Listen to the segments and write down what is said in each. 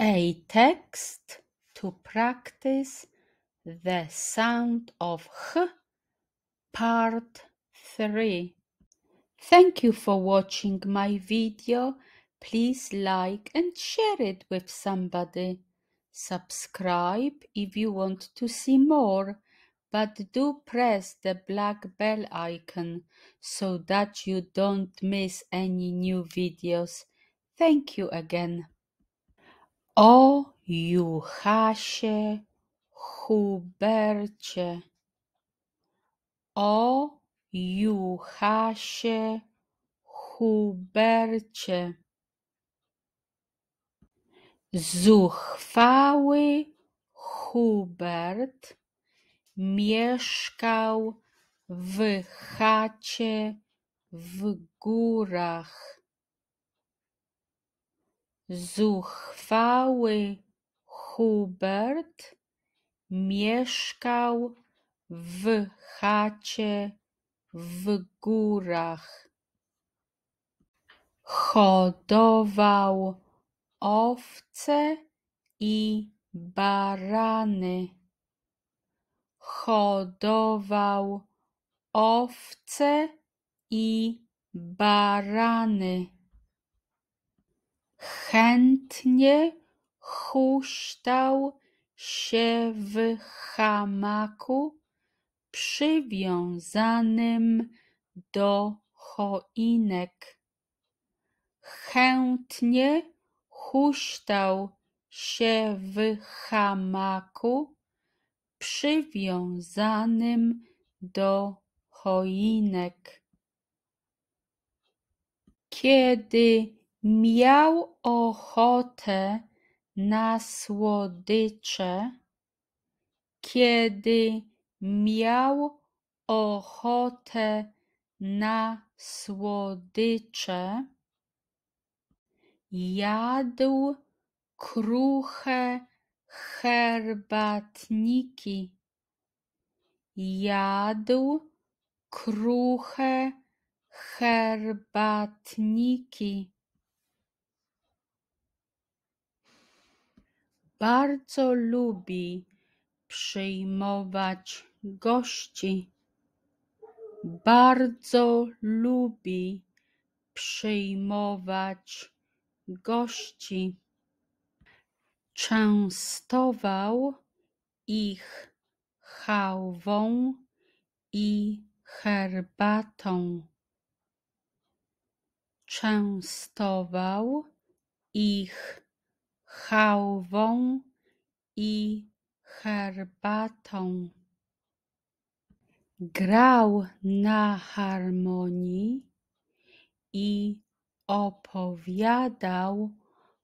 A text to practice the sound of H, part 3. Thank you for watching my video. Please like and share it with somebody. Subscribe if you want to see more, but do press the black bell icon so that you don't miss any new videos. Thank you again. O Juchasie, Hubercie. O Juchasie, Hubercie. Zuchwały Hubert mieszkał w chacie w górach. Zuchwały Hubert mieszkał w chacie w górach. Hodował owce i barany. Hodował owce i barany. Chętnie huśtał się w hamaku przywiązanym do choinek. Chętnie huśtał się w hamaku przywiązanym do choinek. Kiedy miał ochotę na słodycze, kiedy miał ochotę na słodycze, jadł kruche herbatniki. Jadł kruche herbatniki. Bardzo lubi przyjmować gości. Bardzo lubi przyjmować gości. Częstował ich chałwą i herbatą. Częstował ich chałwą i herbatą. Grał na harmonii i opowiadał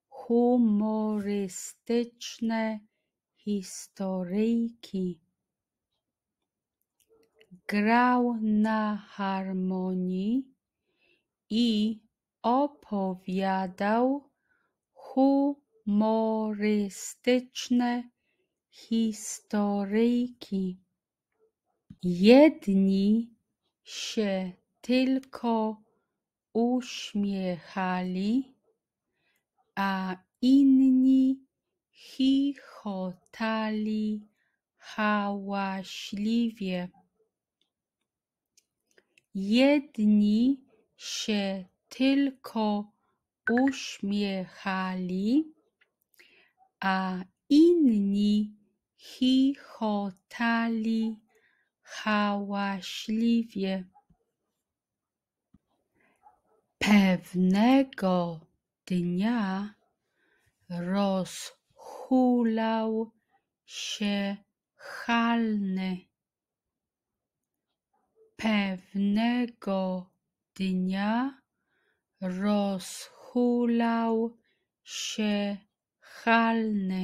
humorystyczne historyjki. Grał na harmonii i opowiadał humorystyczne historyjki. Jedni się tylko uśmiechali, a inni chichotali hałaśliwie. Jedni się tylko uśmiechali, a inni chichotali hałaśliwie. Pewnego dnia rozhulał się Halny. Pewnego dnia rozhulał się Хальне